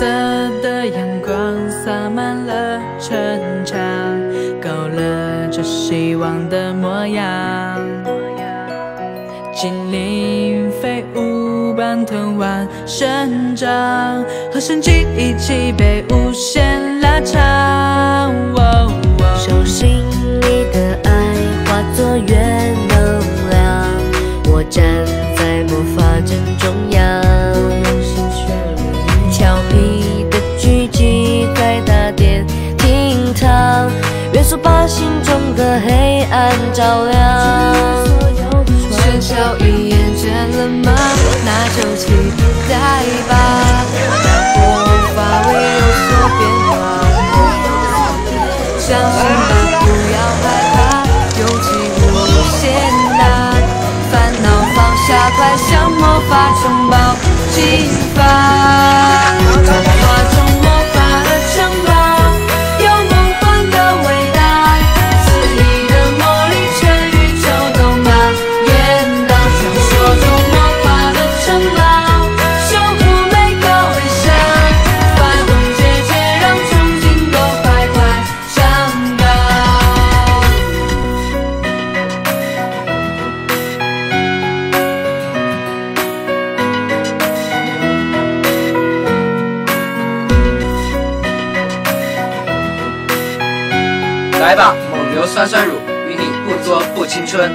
色的阳光洒满了城墙，勾勒着希望的模样。精灵飞舞，伴藤蔓生长，和生机一起被无限拉长。手心里的爱化作源能量，我站在魔法阵中央。照亮。喧嚣一眼见了吗？那就期待吧，让魔法会有所变化。相信吧，不要害怕，勇气无限大，烦恼放下，快向魔法城堡进发。来吧，蒙牛酸酸乳，与你不作不青春。